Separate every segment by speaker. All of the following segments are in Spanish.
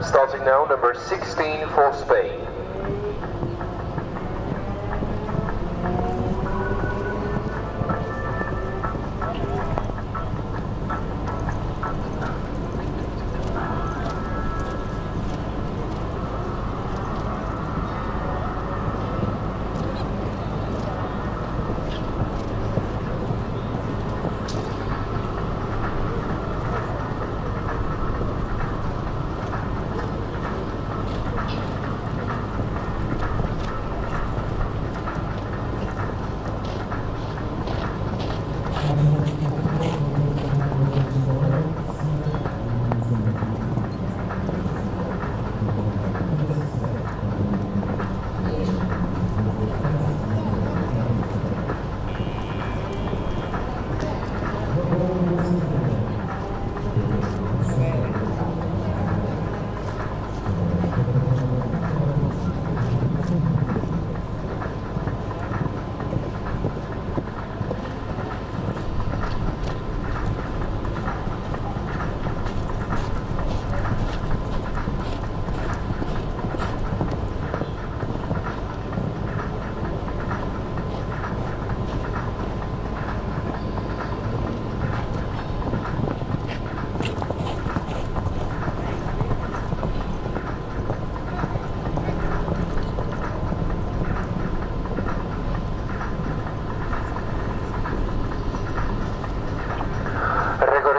Speaker 1: Starting now, number 16 for Spain.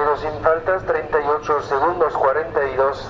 Speaker 1: Recorrido sin faltas, 38 segundos 42.